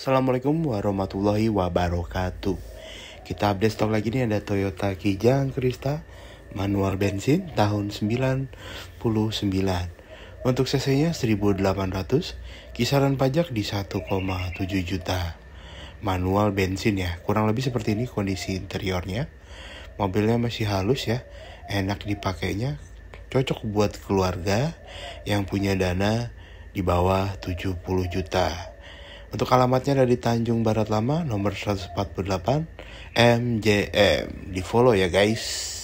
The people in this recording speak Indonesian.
Assalamualaikum warahmatullahi wabarakatuh. Kita update stok lagi nih ada Toyota Kijang Krista Manual bensin tahun 99 Untuk cc nya 1800 Kisaran pajak di 1,7 juta. Manual bensin ya Kurang lebih seperti ini kondisi interiornya. Mobilnya masih halus ya Enak dipakainya Cocok buat keluarga yang punya dana di bawah 70 juta untuk alamatnya ada di Tanjung Barat Lama nomor 148 MJM. Di follow ya guys.